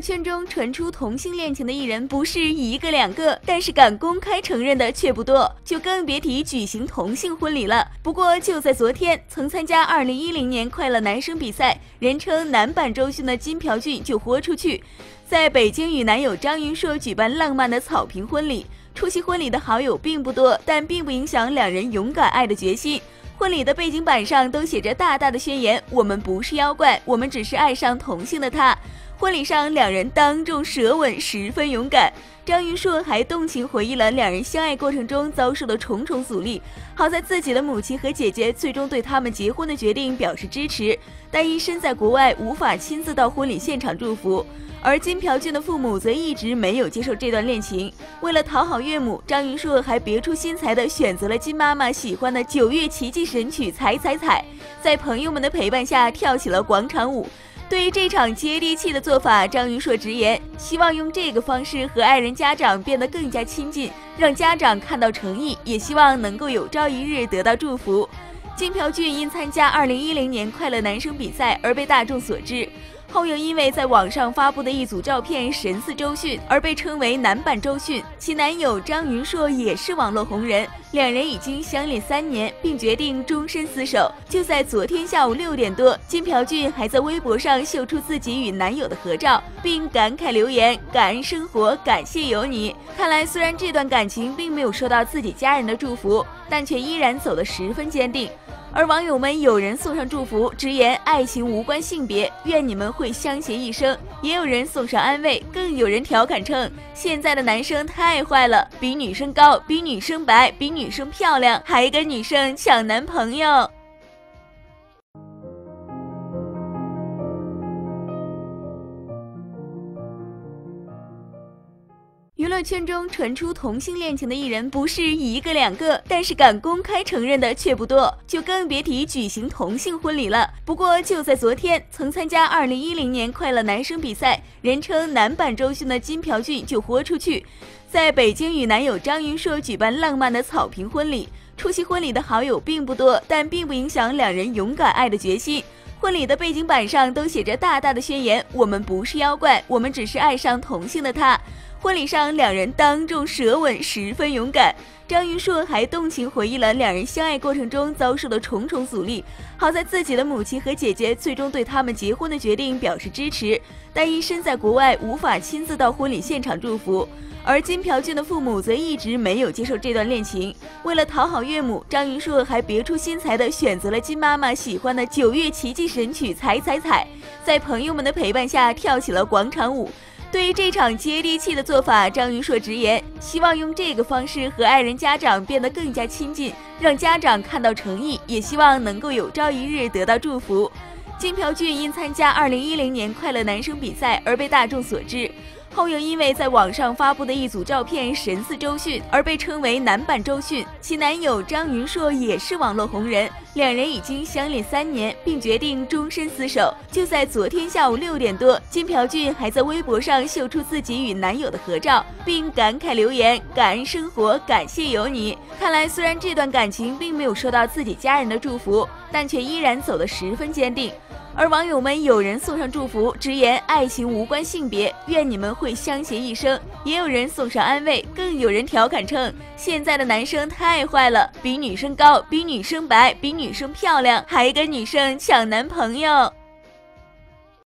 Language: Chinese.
圈中传出同性恋情的艺人不是一个两个，但是敢公开承认的却不多，就更别提举行同性婚礼了。不过就在昨天，曾参加二零一零年快乐男声比赛，人称男版周迅的金朴俊就豁出去，在北京与男友张云硕举办浪漫的草坪婚礼。出席婚礼的好友并不多，但并不影响两人勇敢爱的决心。婚礼的背景板上都写着大大的宣言：“我们不是妖怪，我们只是爱上同性的他。”婚礼上，两人当众舌吻，十分勇敢。张云硕还动情回忆了两人相爱过程中遭受的重重阻力。好在自己的母亲和姐姐最终对他们结婚的决定表示支持，但因身在国外无法亲自到婚礼现场祝福。而金朴俊的父母则一直没有接受这段恋情。为了讨好岳母，张云硕还别出心裁地选择了金妈妈喜欢的九月奇迹神曲《踩踩踩》，在朋友们的陪伴下跳起了广场舞。对于这场接地气的做法，张云硕直言，希望用这个方式和爱人家长变得更加亲近，让家长看到诚意，也希望能够有朝一日得到祝福。金朴俊因参加2010年快乐男声比赛而被大众所知。后又因为在网上发布的一组照片神似周迅，而被称为男版周迅。其男友张云硕也是网络红人，两人已经相恋三年，并决定终身厮守。就在昨天下午六点多，金朴俊还在微博上秀出自己与男友的合照，并感慨留言：“感恩生活，感谢有你。”看来虽然这段感情并没有受到自己家人的祝福，但却依然走得十分坚定。而网友们有人送上祝福，直言爱情无关性别，愿你们会相携一生；也有人送上安慰，更有人调侃称现在的男生太坏了，比女生高，比女生白，比女生漂亮，还跟女生抢男朋友。圈中传出同性恋情的艺人不是一个两个，但是敢公开承认的却不多，就更别提举行同性婚礼了。不过就在昨天，曾参加二零一零年快乐男声比赛，人称男版周迅的金朴俊就豁出去，在北京与男友张云硕举办浪漫的草坪婚礼。出席婚礼的好友并不多，但并不影响两人勇敢爱的决心。婚礼的背景板上都写着大大的宣言：“我们不是妖怪，我们只是爱上同性的他。”婚礼上，两人当众舌吻，十分勇敢。张云硕还动情回忆了两人相爱过程中遭受的重重阻力。好在自己的母亲和姐姐最终对他们结婚的决定表示支持，但因身在国外无法亲自到婚礼现场祝福。而金朴俊的父母则一直没有接受这段恋情。为了讨好岳母，张云硕还别出心裁地选择了金妈妈喜欢的九月奇迹神曲《踩踩踩》，在朋友们的陪伴下跳起了广场舞。对于这场接地气的做法，张云硕直言，希望用这个方式和爱人家长变得更加亲近，让家长看到诚意，也希望能够有朝一日得到祝福。金朴俊因参加2010年快乐男声比赛而被大众所知。后又因为在网上发布的一组照片神似周迅，而被称为男版周迅。其男友张云硕也是网络红人，两人已经相恋三年，并决定终身厮守。就在昨天下午六点多，金朴俊还在微博上秀出自己与男友的合照，并感慨留言：“感恩生活，感谢有你。”看来虽然这段感情并没有受到自己家人的祝福，但却依然走得十分坚定。而网友们有人送上祝福，直言爱情无关性别，愿你们会相携一生；也有人送上安慰，更有人调侃称现在的男生太坏了，比女生高，比女生白，比女生漂亮，还跟女生抢男朋友。